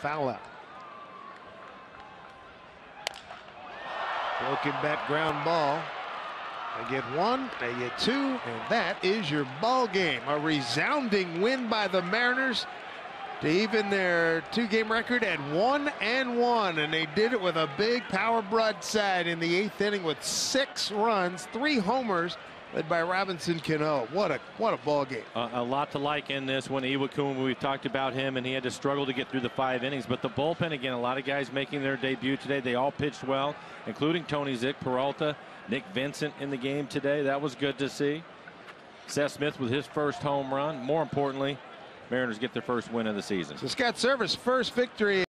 Foul out. Broken back ground ball. They get one, they get two, and that is your ball game. A resounding win by the Mariners to even their two-game record at one and one, and they did it with a big power broadside in the eighth inning with six runs, three homers, led by Robinson Cano. What a what a ball game. Uh, a lot to like in this when Iwakuma, we've talked about him, and he had to struggle to get through the five innings. But the bullpen, again, a lot of guys making their debut today. They all pitched well, including Tony Zych, Peralta, Nick Vincent in the game today. That was good to see. Seth Smith with his first home run. More importantly, Mariners get their first win of the season. So Scott Servais' first victory.